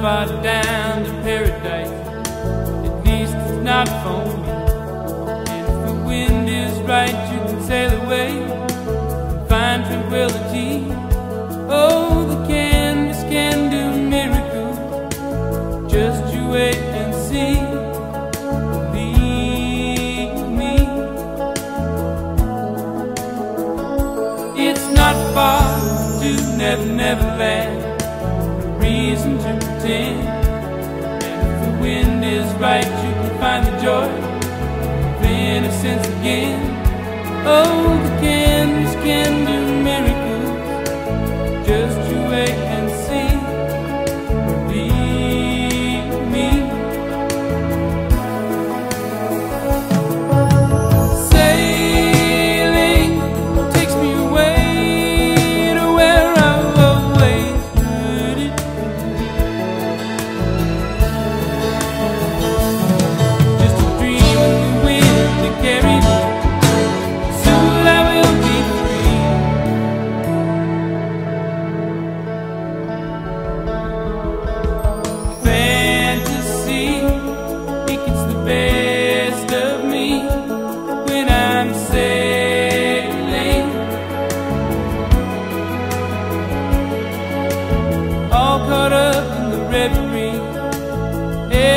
far down to paradise. At least it's not for me. And if the wind is right, you can sail away and find tranquility. Oh, the canvas can do miracles. Just you wait and see. Believe me. It's not far to Never Never Land. Reason to pretend. And if the wind is right, you can find the joy of innocence again. Oh, the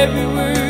Every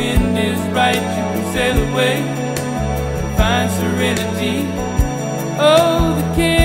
wind is right, you can sail away find serenity. Oh, the canvas